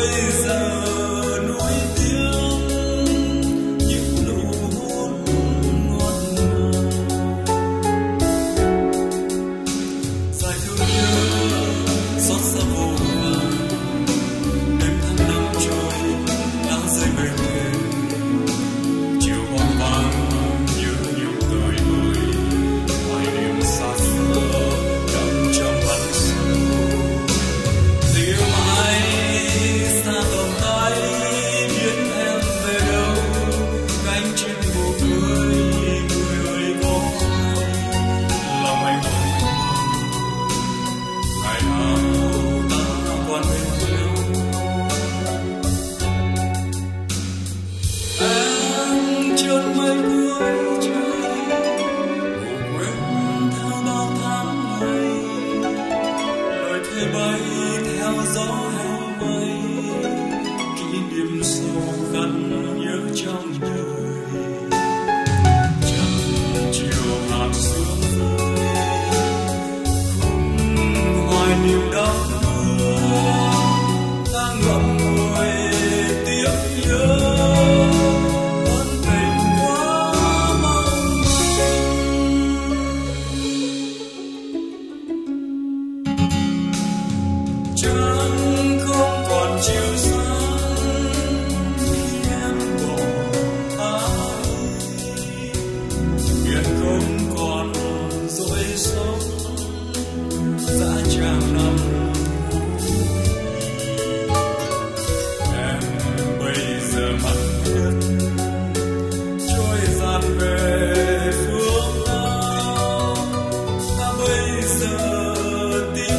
always gió heo bay tiếc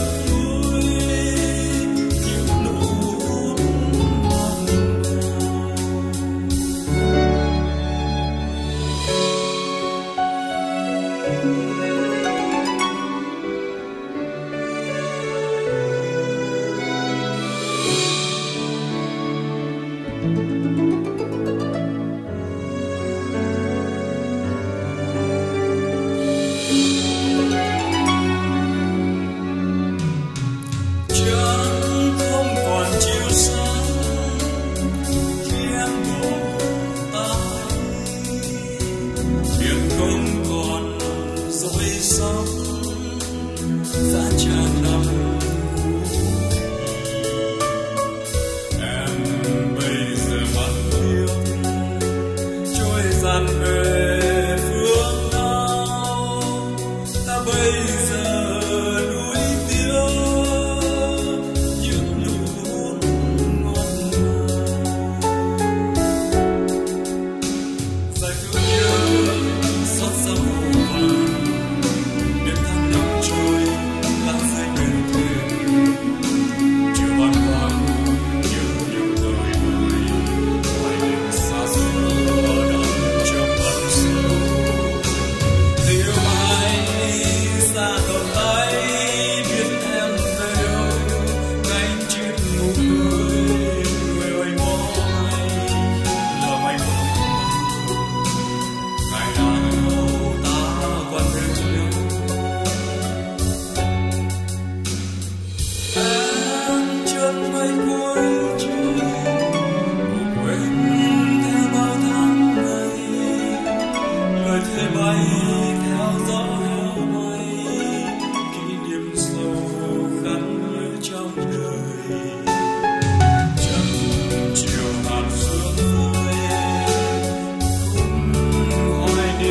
dần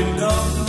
enough.